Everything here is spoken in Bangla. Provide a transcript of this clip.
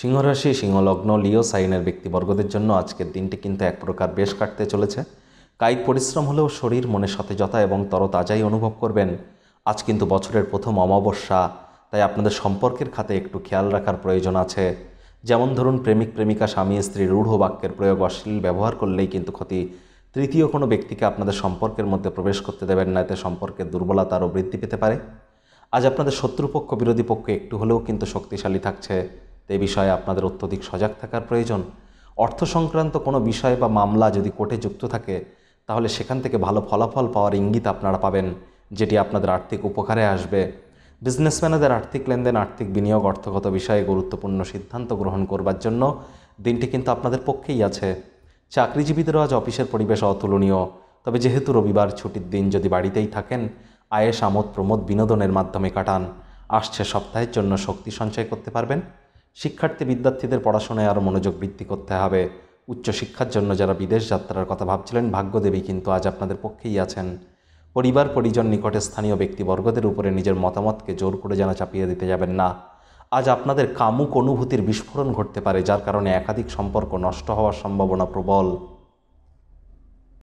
সিংহরাশি, সিংহলগ্ন, লিও সাইনের ব্যক্তিবর্গদের জন্য আজকের দিনটি কিন্তু এক প্রকার বেশ কাটতে চলেছে। কায়িক পরিশ্রম হলেও শরীর মনে সতেজতা এবং তরতাজাই অনুভব করবেন। আজ কিন্তু বছরের প্রথম অমাবস্যা, তাই আপনাদের সম্পর্কের খাতে একটু খেয়াল রাখার প্রয়োজন আছে। যেমন ধরুন, প্রেমিক প্রেমিকা স্বামী, স্ত্রী রূঢ় বাক্যের প্রয়োগ অশ্লীল ব্যবহার করলেই কিন্তু ক্ষতি। তৃতীয় কোনো ব্যক্তিকে আপনাদের সম্পর্কের মধ্যে প্রবেশ করতে দেবেন না, এতে সম্পর্কের দুর্বলতা আরও বৃদ্ধি পেতে পারে। আজ আপনাদের শত্রুপক্ষ, বিরোধী পক্ষ একটু হলেও কিন্তু শক্তিশালী থাকছে। এ বিষয়ে আপনাদের অত্যধিক সজাগ থাকার প্রয়োজন। অর্থ সংক্রান্ত কোনো বিষয় বা মামলা যদি কোর্টে যুক্ত থাকে, তাহলে সেখান থেকে ভালো ফলাফল পাওয়ার ইঙ্গিত আপনারা পাবেন, যেটি আপনাদের আর্থিক উপকারে আসবে। বিজনেসম্যানেদের আর্থিক লেনদেন, আর্থিক বিনিয়োগ, অর্থগত বিষয়ে গুরুত্বপূর্ণ সিদ্ধান্ত গ্রহণ করবার জন্য দিনটি কিন্তু আপনাদের পক্ষেই আছে। চাকরিজীবীদেরও আজ অফিসের পরিবেশ অতুলনীয়। তবে যেহেতু রবিবার ছুটির দিন যদি বাড়িতেই থাকেন আয়েস আমোদ প্রমোদ বিনোদনের মাধ্যমে কাটান। আসছে সপ্তাহের জন্য শক্তি সঞ্চয় করতে পারবেন। শিক্ষার্থী বিদ্যার্থীদের পড়াশোনায় আরও মনোযোগ বৃদ্ধি করতে হবে। উচ্চশিক্ষার জন্য যারা বিদেশ যাত্রার কথা ভাবছিলেন, ভাগ্যদেবী কিন্তু আজ আপনাদের পক্ষেই আছেন। পরিবার পরিজন নিকটে স্থানীয় ব্যক্তিবর্গদের উপরে নিজের মতামতকে জোর করে যেন চাপিয়ে দিতে যাবেন না। আজ আপনাদের কামুক অনুভূতির বিস্ফোরণ ঘটতে পারে, যার কারণে একাধিক সম্পর্ক নষ্ট হওয়ার সম্ভাবনা প্রবল।